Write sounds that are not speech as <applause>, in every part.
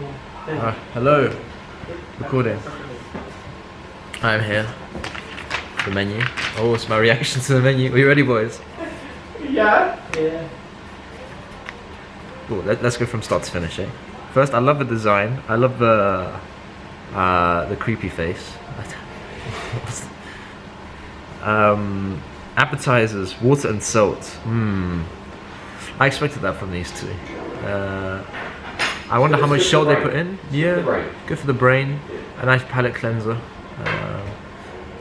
Uh, hello. Recording. I'm here. The menu. Oh, it's my reaction to the menu. Are you ready, boys? Yeah. Yeah. Cool. Let, us go from start to finish, eh? First, I love the design. I love the uh, the creepy face. <laughs> um, appetizers, water and salt. Hmm. I expected that from these two. Uh, I wonder how much salt they put in. Yeah, good for the brain. A nice palate cleanser. Uh,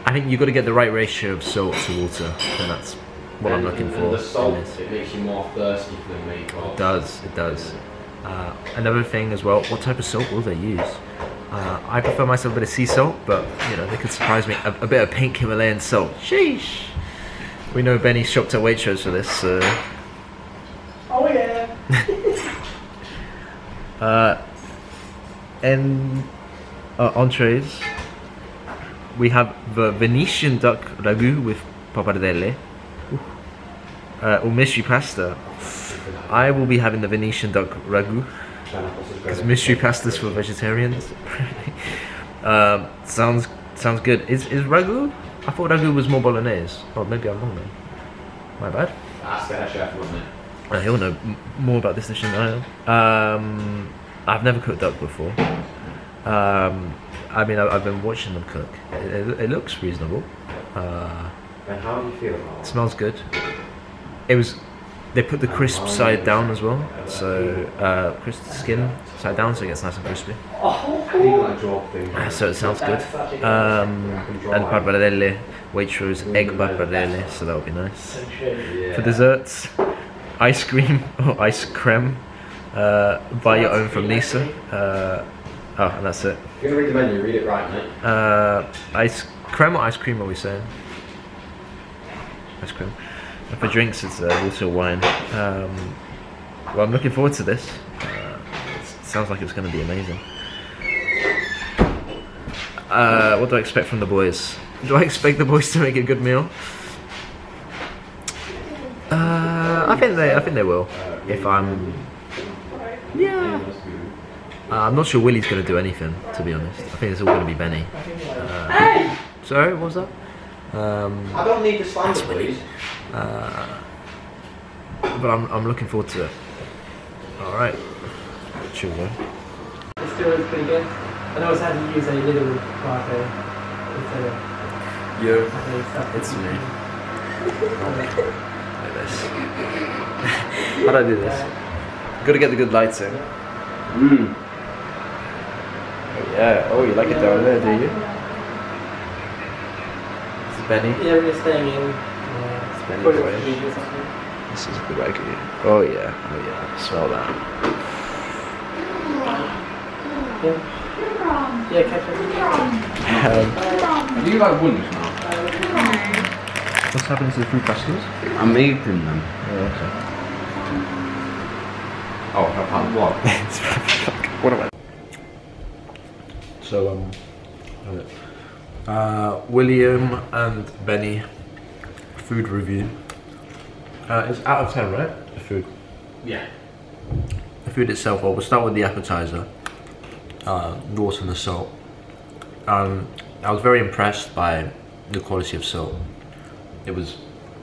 I think you've got to get the right ratio of salt to water, and that's what and, I'm looking and, for. And the salt, it makes you more thirsty for the meat. It does, it does. Uh, another thing as well, what type of salt will they use? Uh, I prefer myself a bit of sea salt, but you know, they could surprise me. A, a bit of pink Himalayan salt. Sheesh! We know Benny shopped at Waitrose for this, so... Oh yeah! Uh, and uh, entrees, we have the Venetian duck ragu with pappardelle, uh, or mystery pasta. I will be having the Venetian duck ragu because mystery pasta's for vegetarians. um, sounds sounds good. Is is ragu? I thought ragu was more bolognese. Oh, maybe I'm wrong then. My bad. Ask the head chef, wouldn't it? Uh, he'll know more about this dish than I know. Um, I've never cooked duck before. Um, I mean, I, have been watching them cook. It, it, it looks reasonable. Uh, and how do you feel about it? Smells good. It was. They put the crisp side down as well, so uh, crisp skin side down, so it gets nice and crispy. Uh, so it sounds good. Um, and pappardelle, Waitrose egg pappardelle, so that would be nice. For desserts, ice cream <laughs> or ice creme. Uh, buy your own from Nisa. Uh, oh, and that's it. You're gonna read the menu, read it right, mate. Uh, ice cream or ice cream are we saying? Ice cream. And for drinks, it's uh, water wine. Um, well, I'm looking forward to this. Uh, it sounds like it's going to be amazing. Uh, what do I expect from the boys? Do I expect the boys to make a good meal? Uh, I think they, I think they will. If I'm, yeah. Uh, I'm not sure Willie's going to do anything, to be honest. I think it's all going to be Benny. Uh, sorry, what was that? Um, I don't need the slander, please. Uh, but I'm, I'm looking forward to it. Alright. Chill though. It still looks pretty good. I know it's had to use a little parfait instead of Yo, stuff. it's me. <laughs> like this. <laughs> How do I do this? Gotta get the good lights in. Mmm. Oh yeah. Oh, you like it down there, do you? This is Benny. Yeah, we're staying in. Uh, It's Benny put it boy. on video or. This is a good idea. Oh yeah. Oh yeah. Smell that. Yeah. Yeah, catch Um, Do you like ones now? what's happening to the fruit baskets? I'm eating them. Oh, okay. Oh, I can't what? <laughs> what am I? So um, uh, William and Benny food review. Uh, it's out of ten, right? The food. Yeah. The food itself. Well, we'll start with the appetizer. Uh, water and the salt. Um, I was very impressed by the quality of salt. It was.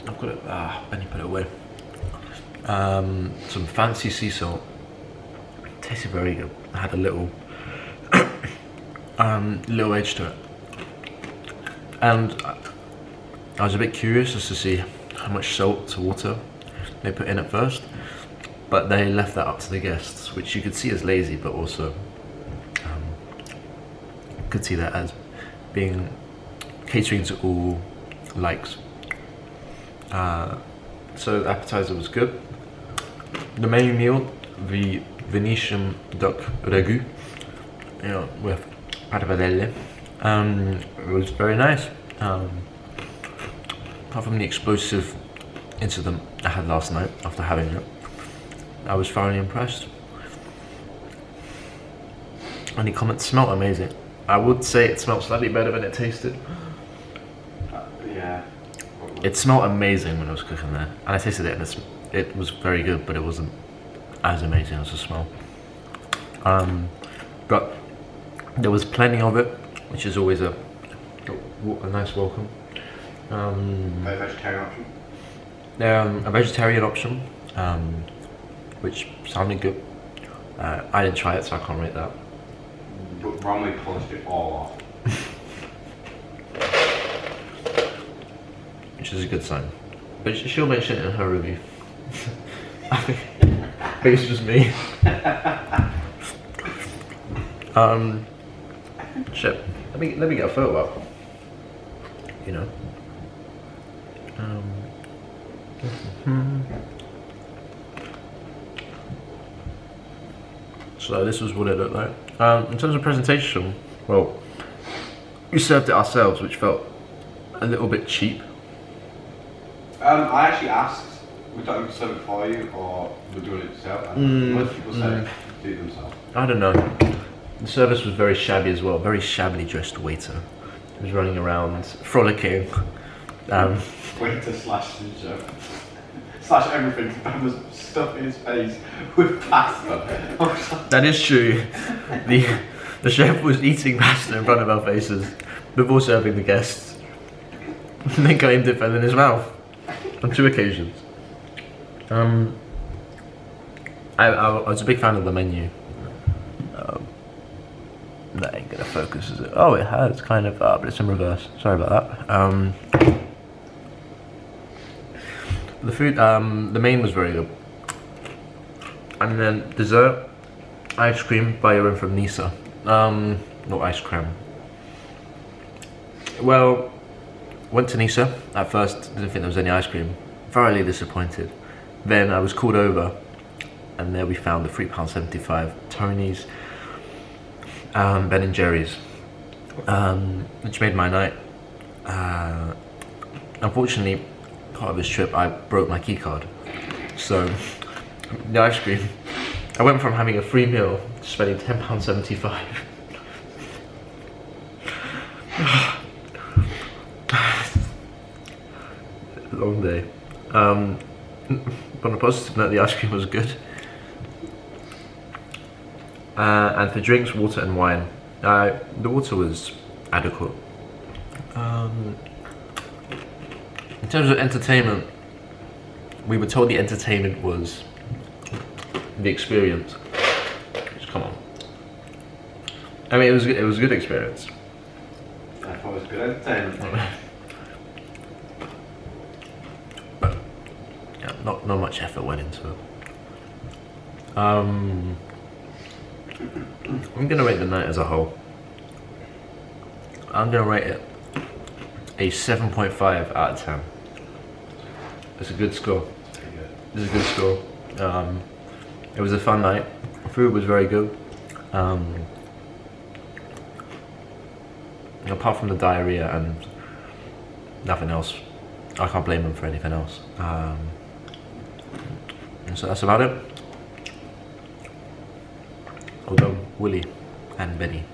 I've got it. Ah, Benny put it away. Um, some fancy sea salt. tasted very good. Had a little, <coughs> um, little edge to it, and I- I was a bit curious as to see how much salt to water they put in at first, but they left that up to the guests, which you could see as lazy, but also um, could see that as being catering to all likes. Uh, so the appetizer was good. The main meal, the Venetian duck ragu, you know, with pappardelle, um, it was very nice. Um, apart from the explosive incident I had last night after having it, I was thoroughly impressed. Any comments? Smelled amazing. I would say it smelled slightly better than it tasted. It smelled amazing when I was cooking there, and I tasted it, and it's, it was very good, but it wasn't as amazing as the smell. Um, but there was plenty of it, which is always a a nice welcome. Um, A vegetarian option. um, a vegetarian option, um, which sounded good. Uh, I didn't try it, so I can't rate that. But Bromley polished it all off. Which is a good sign. But she'll mention it in her review. <laughs> I think, it's just me. <laughs> um, shit. Let me let me get a photo up. You know. Um. <laughs> So this was what it looked like. Um, in terms of presentation, well, we served it ourselves, which felt a little bit cheap. Um, I actually asked, we could serve it for you or we're doing it yourself. And Mm, most people said do it themselves. I don't know. The service was very shabby as well. Very shabbily dressed waiter. He was running around, frolicking. Um, Waiter slash teacher. slash everything. <laughs> Ben was stuffing his face with pasta. I was like, that is true. The the chef was eating pasta in front of our faces before serving the guests. and <laughs> then claimed it fell in his mouth on two occasions. Um, I, I, I was a big fan of the menu. Um, that ain't gonna focus, is it? Oh, it has kind of, uh, but it's in reverse. Sorry about that. Um, the food, um, the main was very good. And then dessert, ice cream by your own from Nisa. Um, not ice cream. Well, Went to Nisa. At first, didn't think there was any ice cream. Thoroughly disappointed. Then I was called over, and there we found the three pound seventy-five Tony's, um, Ben and Jerry's, um, which made my night. Uh, unfortunately, part of this trip, I broke my key card. So the ice cream. I went from having a free meal to spending £10.75. all day. Um, <laughs> on a positive note, the ice cream was good. Uh, and for drinks, water and wine. Uh, the water was adequate. Um, in terms of entertainment, we were told the entertainment was the experience. Just come on. I mean, it was it was a good experience. I thought it was good entertainment. <laughs> not not much effort went into it. Um, I'm gonna rate the night as a whole. I'm gonna rate it a 7.5 out of 10. It's a good score. Good. It's a good score. Um, it was a fun night. Food was very good. Um, apart from the diarrhea and nothing else, I can't blame them for anything else. Um, and so that's about it. Done, Willie and Benny.